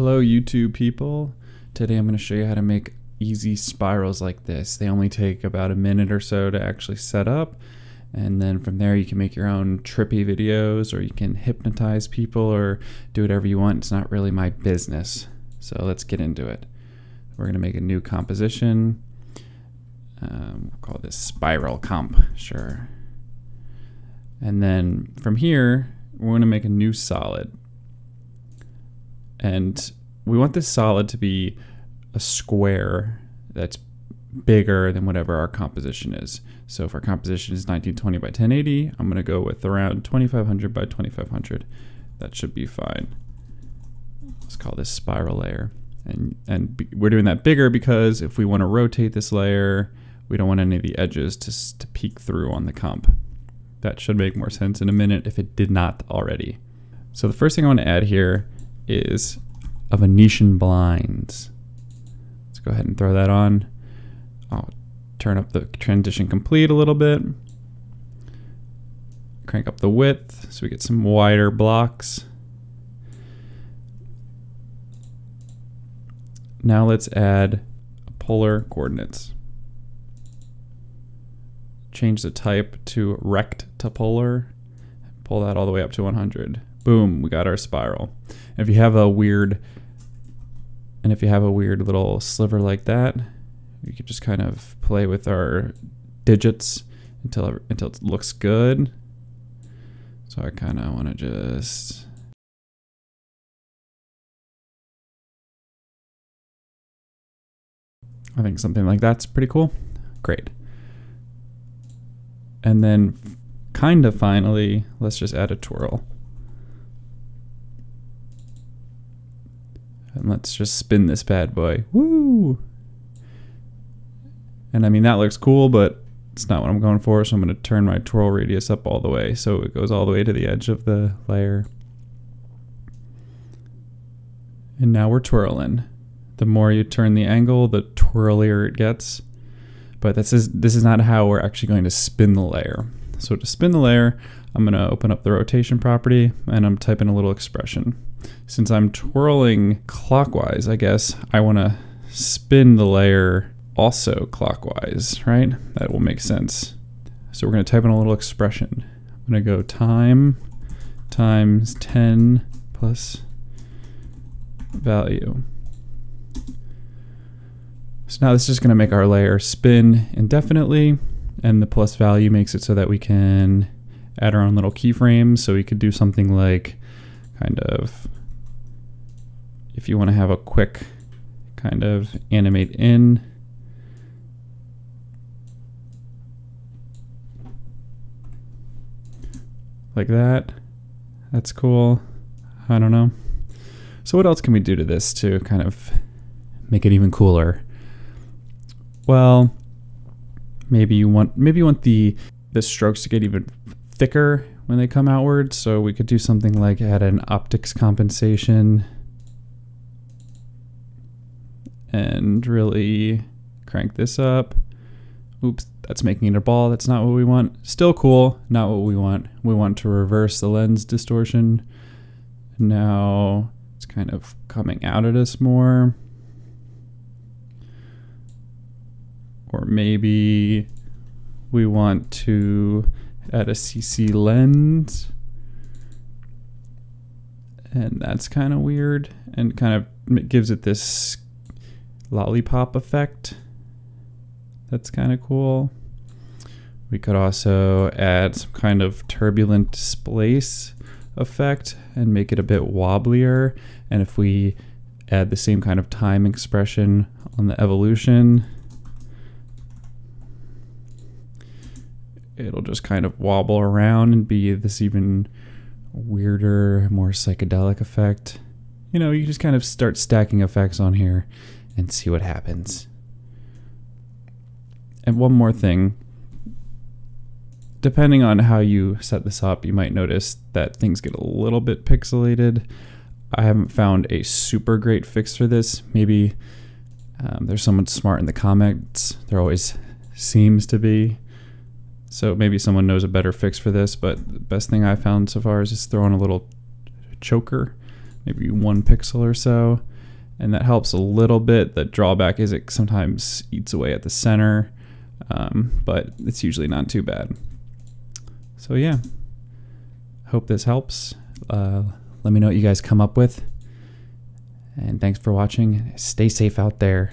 Hello YouTube people. Today I'm going to show you how to make easy spirals like this. They only take about a minute or so to actually set up and then from there you can make your own trippy videos or you can hypnotize people or do whatever you want. It's not really my business. So let's get into it. We're going to make a new composition. Um, we'll call this spiral comp, sure. And then from here, we're going to make a new solid. And we want this solid to be a square that's bigger than whatever our composition is. So if our composition is 1920 by 1080, I'm going to go with around 2500 by 2500. That should be fine. Let's call this spiral layer. And, and we're doing that bigger because if we want to rotate this layer, we don't want any of the edges to, to peek through on the comp. That should make more sense in a minute if it did not already. So the first thing I want to add here is a Venetian blinds. Let's go ahead and throw that on. I'll turn up the transition complete a little bit. Crank up the width so we get some wider blocks. Now let's add polar coordinates. Change the type to rect to polar. Pull that all the way up to 100. Boom, we got our spiral. if you have a weird, and if you have a weird little sliver like that, you can just kind of play with our digits until until it looks good. So I kind of want to just I think something like that's pretty cool. Great. And then kind of finally, let's just add a twirl. And let's just spin this bad boy. Woo! And I mean, that looks cool, but it's not what I'm going for. So I'm going to turn my twirl radius up all the way. So it goes all the way to the edge of the layer. And now we're twirling. The more you turn the angle, the twirlier it gets. But this is, this is not how we're actually going to spin the layer. So to spin the layer, I'm going to open up the rotation property and I'm typing a little expression. Since I'm twirling clockwise, I guess I want to spin the layer also clockwise, right? That will make sense. So we're going to type in a little expression. I'm going to go time times 10 plus value. So now this is just going to make our layer spin indefinitely, and the plus value makes it so that we can add our own little keyframes. So we could do something like kind of, if you want to have a quick kind of animate in, like that. That's cool. I don't know. So what else can we do to this to kind of make it even cooler? Well, maybe you want maybe you want the the strokes to get even thicker when they come outward. So we could do something like add an optics compensation and really crank this up. Oops, that's making it a ball. That's not what we want. Still cool, not what we want. We want to reverse the lens distortion. Now it's kind of coming out at us more. Or maybe we want to add a CC lens. And that's kind of weird and kind of gives it this lollipop effect. That's kind of cool. We could also add some kind of turbulent displace effect and make it a bit wobblier. And if we add the same kind of time expression on the evolution, it'll just kind of wobble around and be this even weirder, more psychedelic effect. You know, you just kind of start stacking effects on here and see what happens. And one more thing. Depending on how you set this up, you might notice that things get a little bit pixelated. I haven't found a super great fix for this. Maybe um, there's someone smart in the comments. There always seems to be. So maybe someone knows a better fix for this, but the best thing I found so far is just throw on a little choker maybe one pixel or so. And that helps a little bit. The drawback is it sometimes eats away at the center, um, but it's usually not too bad. So yeah, hope this helps. Uh, let me know what you guys come up with. And thanks for watching. Stay safe out there.